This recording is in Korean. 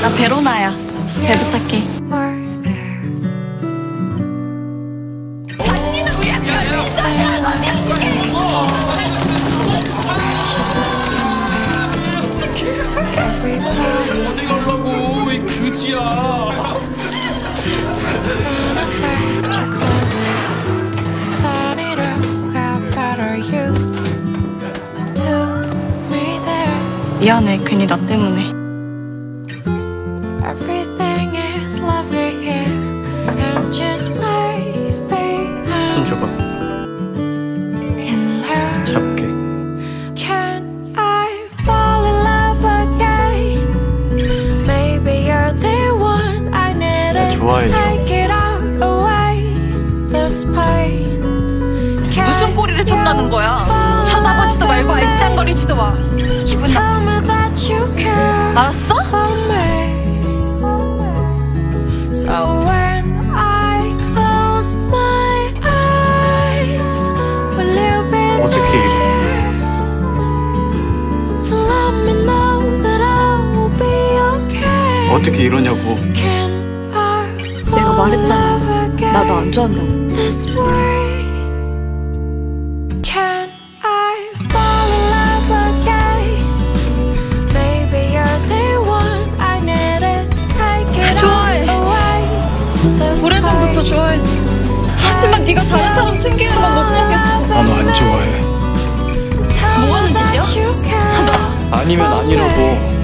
나 베로나야. 잘 부탁해. we're there. Everybody 어디 가려고 왜 그지야 미안해. 괜히 나 때문에. Everything is lovely here, and just maybe 손 I'm 줘봐 in love. 잡게 Can I fall in love again? Maybe you're the one I needed to 좋아해줘. take it out away. This pain. Can 무슨 꼬리를 쳤다는 you 거야? 쳐다보지도 말고 알짱거리지도 마. 기분 Tell 나. me that you care 알았어? for me. So when I close my eyes, will you be 어떻게 이래? there to let me know that I'll be okay? 어떻게 이러냐고 Can I 내가 fall 말했잖아요. in love again 나 너 안 좋아한다고. 네가 다른 사람 챙기는 건 못 보겠어. 나 너 안 좋아해 뭐 하는 짓이야? care 아니면 아니라고